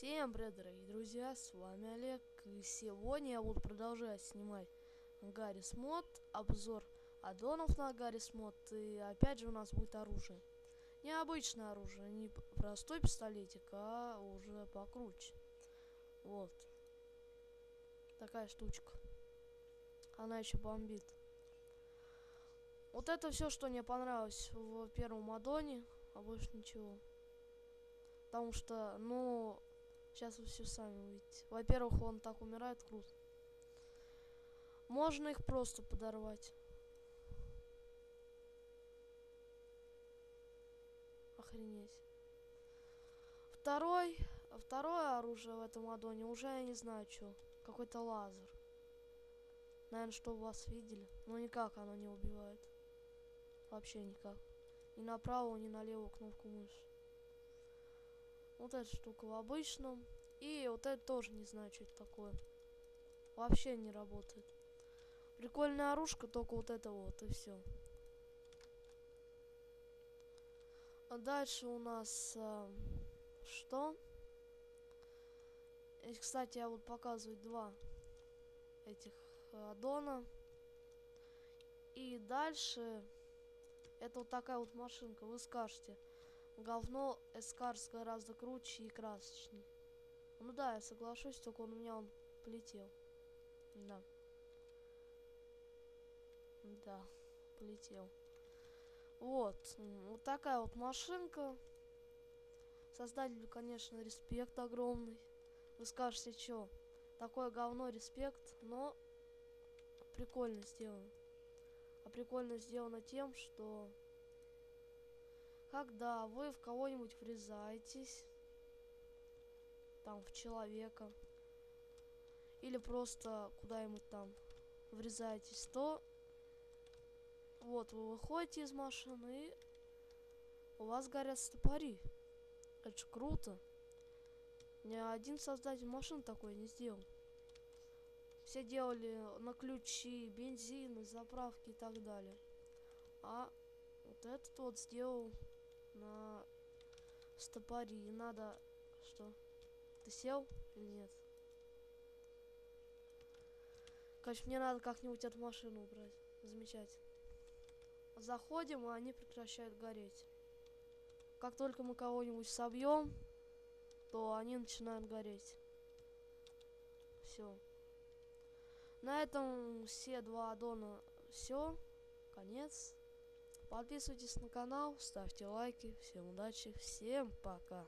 Всем привет, дорогие друзья, с вами Олег, и сегодня я буду продолжать снимать Гаррис Мод, обзор аддонов на Гаррис Мод, и опять же у нас будет оружие. Необычное оружие, не простой пистолетик, а уже покруче. Вот. Такая штучка. Она еще бомбит. Вот это все, что мне понравилось в первом аддоне, а больше ничего. Потому что, ну, Сейчас вы все сами увидите. Во-первых, он так умирает, круто. Можно их просто подорвать. Охренеть. Второй, второе оружие в этом аддоне уже я не знаю что. Какой-то лазер. Наверное, что у вас видели. Но никак оно не убивает. Вообще никак. Ни на правую, ни на левую кнопку мыши. Вот эта штука в обычном. И вот это тоже не знаю, что это такое. Вообще не работает. Прикольная оружка, только вот это вот, и все. А дальше у нас а, что? И, кстати, я вот показываю два этих аддона. И дальше это вот такая вот машинка. Вы скажете, говно Эскарс гораздо круче и красочнее. Ну да, я соглашусь, только он у меня он полетел. Да. Да, полетел. Вот, вот такая вот машинка. Создателю, конечно, респект огромный. Вы скажете, что такое говно, респект, но прикольно сделано. А прикольно сделано тем, что когда вы в кого-нибудь врезаетесь, там, в человека, или просто куда-нибудь там врезаетесь, то вот вы выходите из машины у вас горят стопори. Это же круто. Ни один создатель машин такой не сделал. Все делали на ключи, бензин, заправки и так далее. А вот этот вот сделал на стопоре. И надо... Что? Ты сел или нет? Короче, мне надо как-нибудь эту машину убрать. Замечательно. Заходим, и они прекращают гореть. Как только мы кого-нибудь собьем, то они начинают гореть. Все. На этом все два аддона все. Конец. Подписывайтесь на канал, ставьте лайки. Всем удачи, всем пока.